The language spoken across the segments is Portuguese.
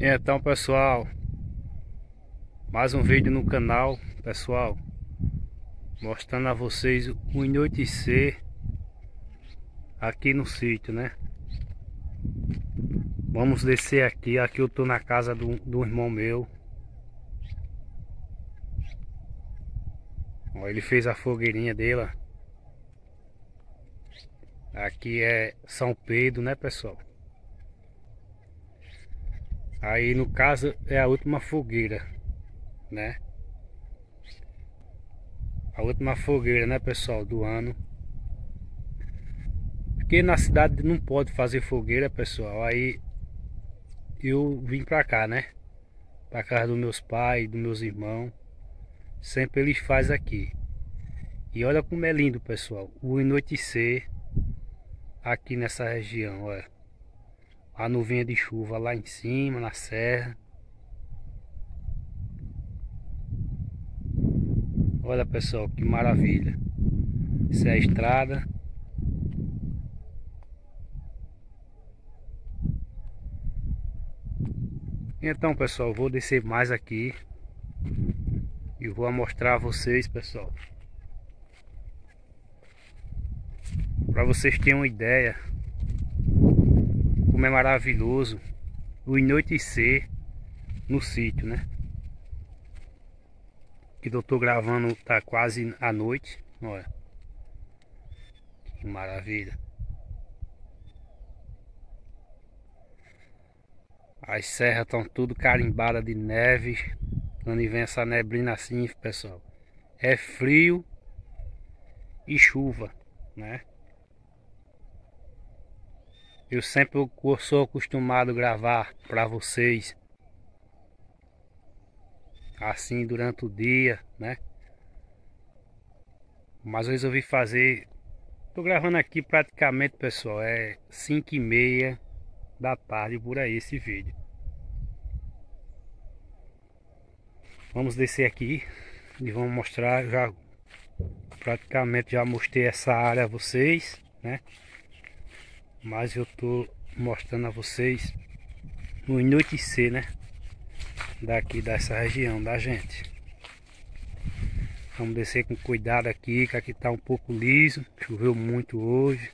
Então pessoal, mais um vídeo no canal, pessoal, mostrando a vocês o anoitecer aqui no sítio, né? Vamos descer aqui, aqui eu tô na casa do, do irmão meu. Ó, ele fez a fogueirinha dele, Aqui é São Pedro, né pessoal? Aí no caso é a última fogueira, né? A última fogueira, né pessoal, do ano. Porque na cidade não pode fazer fogueira, pessoal. Aí eu vim pra cá, né? Pra casa dos meus pais, dos meus irmãos. Sempre eles fazem aqui. E olha como é lindo, pessoal. O anoitecer aqui nessa região, olha a nuvem de chuva lá em cima, na serra. Olha pessoal, que maravilha. Isso é a estrada. Então pessoal, vou descer mais aqui. E vou mostrar a vocês, pessoal. Para vocês terem uma ideia como é maravilhoso o anoitecer no sítio, né? Que eu tô gravando tá quase à noite, olha. Que maravilha. As serras estão tudo carimbadas de neve. Quando vem essa neblina assim, pessoal. É frio e chuva, né? Eu sempre sou acostumado a gravar para vocês assim durante o dia, né? Mas eu resolvi fazer. Tô gravando aqui praticamente, pessoal, é 5 e meia da tarde por aí esse vídeo. Vamos descer aqui e vamos mostrar já praticamente já mostrei essa área a vocês, né? Mas eu tô mostrando a vocês o anoitecer, né? Daqui dessa região da gente. Vamos descer com cuidado aqui, que aqui tá um pouco liso. Choveu muito hoje.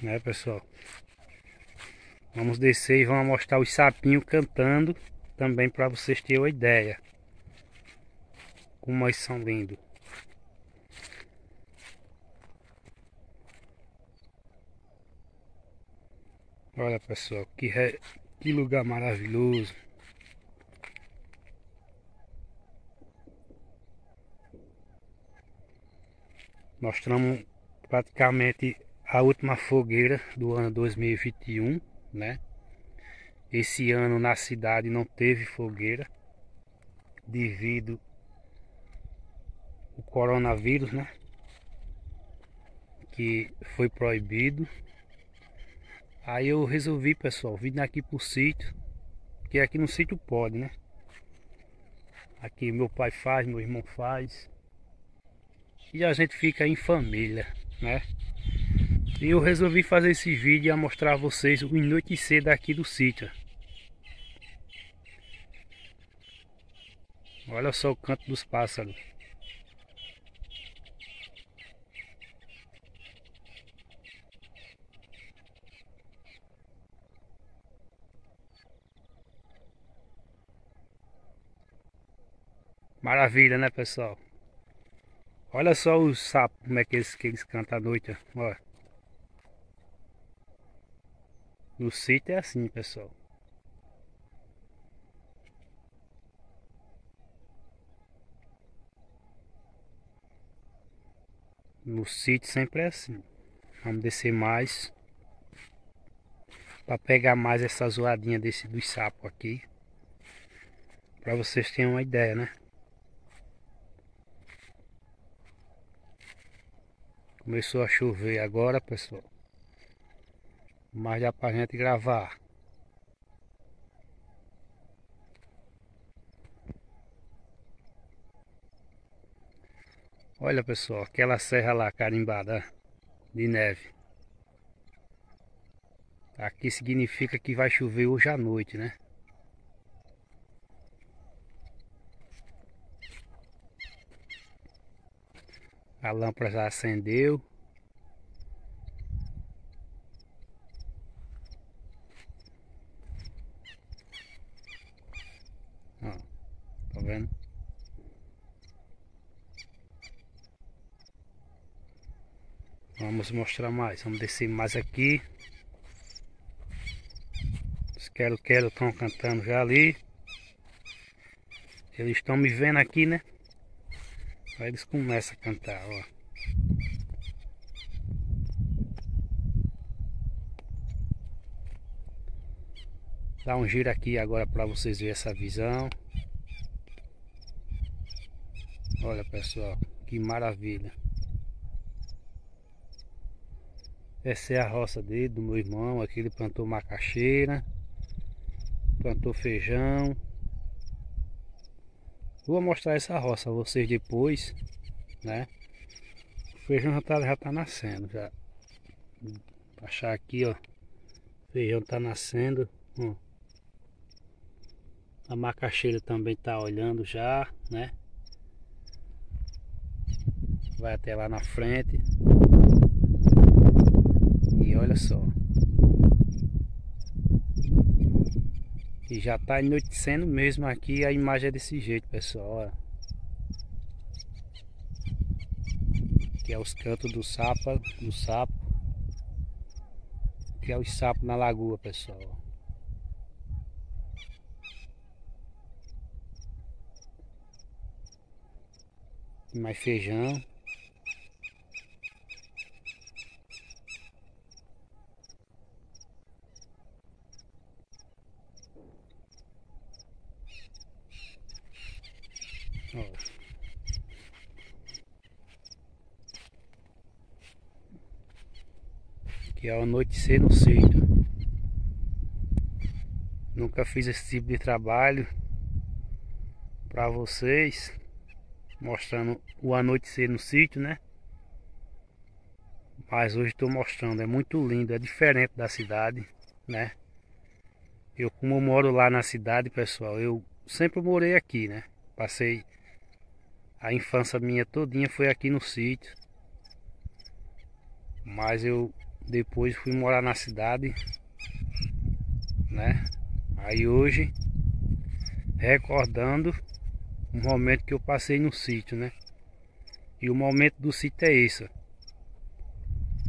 Né, pessoal? Vamos descer e vamos mostrar os sapinhos cantando também para vocês terem uma ideia. Como eles são lindos. Olha pessoal, que, re... que lugar maravilhoso. Mostramos praticamente a última fogueira do ano 2021, né? Esse ano na cidade não teve fogueira devido o coronavírus, né? Que foi proibido Aí eu resolvi, pessoal, vir aqui pro sítio. Que aqui no sítio pode, né? Aqui meu pai faz, meu irmão faz. E a gente fica em família, né? E eu resolvi fazer esse vídeo e mostrar a vocês o anoitecer daqui do sítio. Olha só o canto dos pássaros. Maravilha, né, pessoal? Olha só os sapos, como é que eles, que eles cantam à noite, olha. No sítio é assim, pessoal. No sítio sempre é assim. Vamos descer mais. Para pegar mais essa zoadinha desse, dos sapos aqui. Para vocês terem uma ideia, né? Começou a chover agora, pessoal. Mas já pra gente gravar. Olha, pessoal, aquela serra lá carimbada de neve. Aqui significa que vai chover hoje à noite, né? A lâmpada já acendeu. Ó, tá vendo? Vamos mostrar mais. Vamos descer mais aqui. Os quero-quero estão cantando já ali. Eles estão me vendo aqui, né? Aí eles começam a cantar, ó. Dá um giro aqui agora para vocês verem essa visão. Olha pessoal, que maravilha. Essa é a roça dele, do meu irmão. Aqui ele plantou macaxeira, plantou feijão. Vou mostrar essa roça a vocês depois, né? O feijão já tá, já tá nascendo, já. Vou achar aqui, ó. O feijão tá nascendo, ó. A macaxeira também tá olhando já, né? Vai até lá na frente. E olha só. E já tá anoitecendo mesmo aqui, a imagem é desse jeito, pessoal. Aqui é os cantos do sapo, do sapo. Aqui é os sapos na lagoa, pessoal. mais feijão. Que é o anoitecer no sítio. Nunca fiz esse tipo de trabalho para vocês, mostrando o anoitecer no sítio, né? Mas hoje estou mostrando, é muito lindo, é diferente da cidade, né? Eu como moro lá na cidade, pessoal, eu sempre morei aqui, né? Passei a infância minha todinha foi aqui no sítio. Mas eu depois fui morar na cidade, né? Aí hoje recordando o momento que eu passei no sítio, né? E o momento do sítio é esse.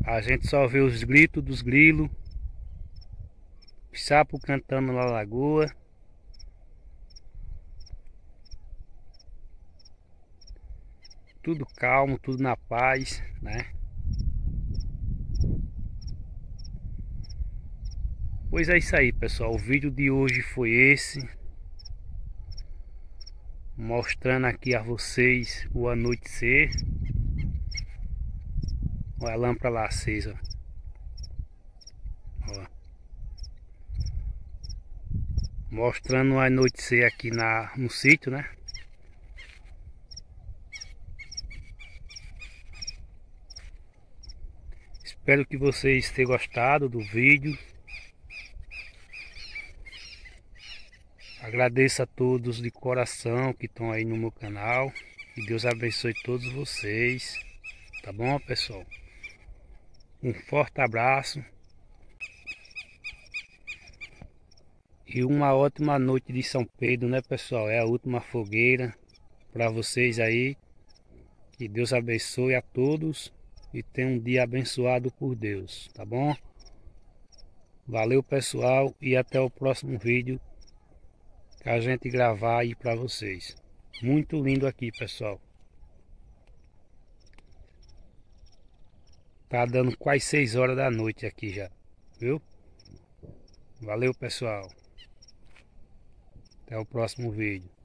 A gente só vê os gritos dos grilos, os sapos cantando na lagoa. Tudo calmo, tudo na paz, né? Pois é isso aí pessoal, o vídeo de hoje foi esse. Mostrando aqui a vocês o anoitecer. Olha a lâmpada lá acesa. Ó. Mostrando o anoitecer aqui na, no sítio, né? Espero que vocês tenham gostado do vídeo Agradeço a todos de coração que estão aí no meu canal. Que Deus abençoe todos vocês. Tá bom, pessoal? Um forte abraço. E uma ótima noite de São Pedro, né, pessoal? É a última fogueira para vocês aí. Que Deus abençoe a todos e tenha um dia abençoado por Deus, tá bom? Valeu, pessoal, e até o próximo vídeo que a gente gravar aí para vocês. Muito lindo aqui, pessoal. Tá dando quase 6 horas da noite aqui já, viu? Valeu, pessoal. Até o próximo vídeo.